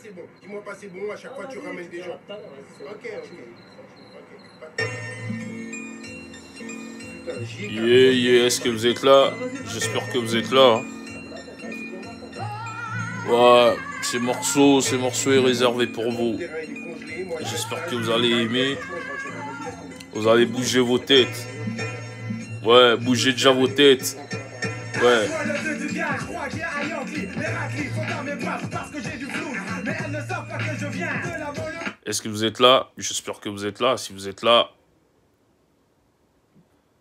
c'est bon. Dis-moi pas c'est bon, à chaque fois tu ramènes des gens. Ok, ok. Yeah, yeah, est-ce que vous êtes là? J'espère que vous êtes là. Ouais, ces morceaux, ces morceaux est réservé pour vous. J'espère que vous allez aimer. Vous allez bouger vos têtes. Ouais, bougez déjà vos têtes. Ouais. Est-ce que vous êtes là? J'espère que vous êtes là. Si vous êtes là...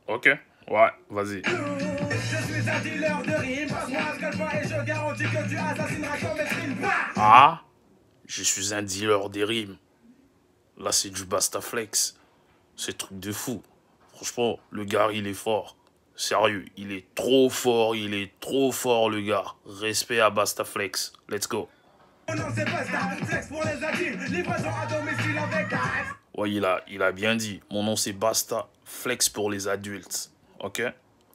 Ok. Ouais, vas-y. Ah? Je suis un dealer des rimes. Là, c'est du Bastaflex. C'est truc de fou. Franchement, le gars, il est fort. Sérieux, il est trop fort, il est trop fort, le gars. Respect à Bastaflex. Let's go. Ouais, il a, il a bien dit. Mon nom, c'est Basta Flex pour les adultes. Ok?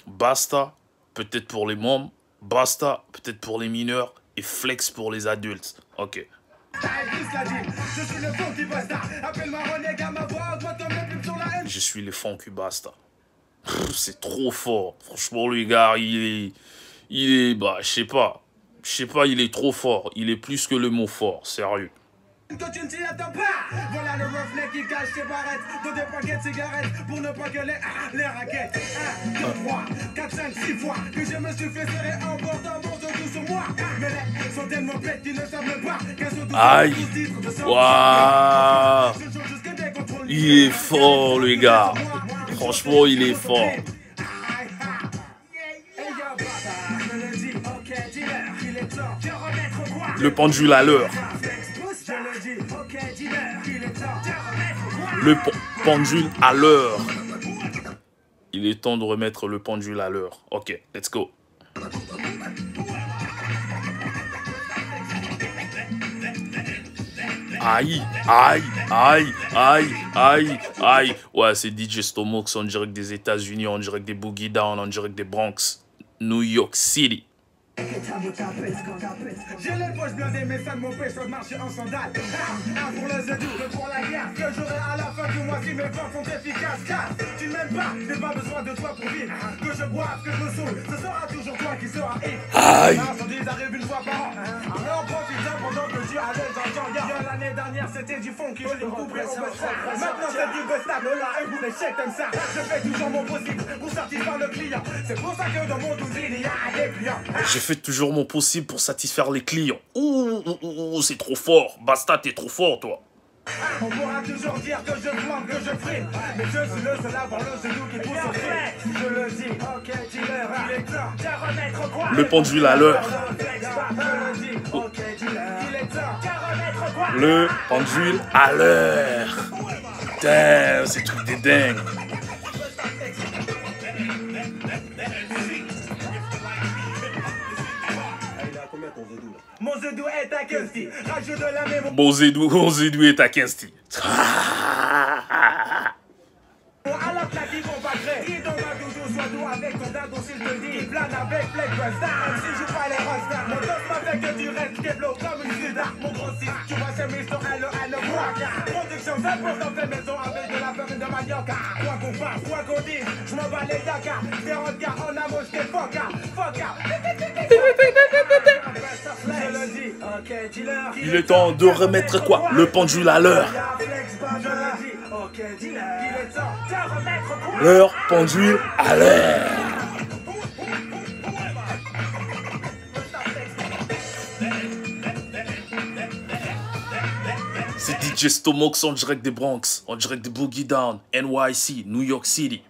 Basta, peut-être pour les mômes. Basta, peut-être pour les mineurs. Et Flex pour les adultes. Ok. Je suis le funky basta. C'est trop fort. Franchement, le gars, il est... Il est... Bah, je sais pas. Je sais pas, il est trop fort. Il est plus que le mot fort. Sérieux. Que tu ne t'y attends pas. Voilà le roughneck qui cache ses barrettes. Dans des paquets de cigarettes Pour ne pas que les, ah, les raquettes. 1, 2, 3, 4, 5, 6 fois Que je me suis fait serrer en portant mon tout sur moi. Mais les sont tellement bêtes qu'ils ne savent même pas Qu'un surtout Aïe. Waouh. Il est fort le gars. Franchement il est fort Le pendule à l'heure le pendule à l'heure. Il est temps de remettre le pendule à l'heure. Ok, let's go. Aïe, aïe, aïe, aïe, aïe, aïe. Ouais, c'est DJ Stomox en direct des États-Unis, en direct des Boogie Down, en direct des Bronx, New York City. J'ai les poches blindées, mais ça ne m'empêche pas de marcher en sandales. Un pour le zedou, deux pour la guerre. Que j'aurai à la fin du mois si mes ventes sont efficaces. Car tu ne m'aimes pas, j'ai pas besoin de toi pour vivre. Que je boive, que je me saoule, ce sera toujours toi qui sera hit. Aïe! L'incendie arrive une fois par an. Alors profite pendant que tu as les entends. L'année dernière, c'était du fond qui je l'ai coupé au Maintenant, c'est du bestable. Là, et vous l'échec comme ça. Je fais toujours mon possible pour satisfaire le client. C'est pour ça que dans mon douze, il y a des clients fais toujours mon possible pour satisfaire les clients. Ouh, ouh, ouh c'est trop fort. Basta, t'es trop fort, toi. On pourra toujours dire que je plante, que je frime Mais je suis le seul à avoir le genou qui pousse au frais. Je le dis, ok dealer, il est temps de remettre quoi? Le pendule à l'heure. Le pendule à l'heure. Damn, c'est truc des dingues Mon zedou est à Kensti. Rajoute de la mémoire. Mon zedou, mon zedou est à Kensti. À la plaque, ils vont pas créer. Dis donc ma doudou, sois doux avec ton dado s'il te dit. Il plane avec Black Rasta. Si je pas les rostas. Mon dos m'a fait que tu restes déblo comme une sida. Mon gros 6, tu vois ces missions, elle, elle, elle, Production 100% fait maison avec de la farine de manioc. Quoi qu'on fasse, quoi qu'on dise, je m'en bats les yaka. T'es en gars, en amour, j't'ai foca. Foca. Il est temps de remettre quoi Le pendule à l'heure. L'heure pendule à l'heure. C'est DJ Stomox en direct des Bronx, en direct des Boogie Down, NYC, New York City.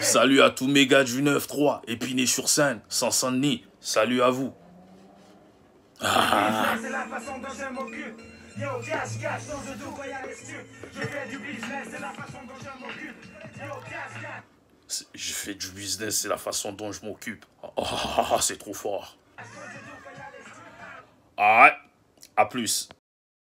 Salut à tous mes gars du 9-3, Épinay sur scène, sans Saint-Denis. Salut à vous. Ah. C'est la façon dont je m'occupe. Yo, cash, cash, fais du business, c'est la façon dont je m'occupe. Yo, cash, cash. Je fais du business, c'est la façon dont je m'occupe. Oh, c'est trop fort. Ah, à plus.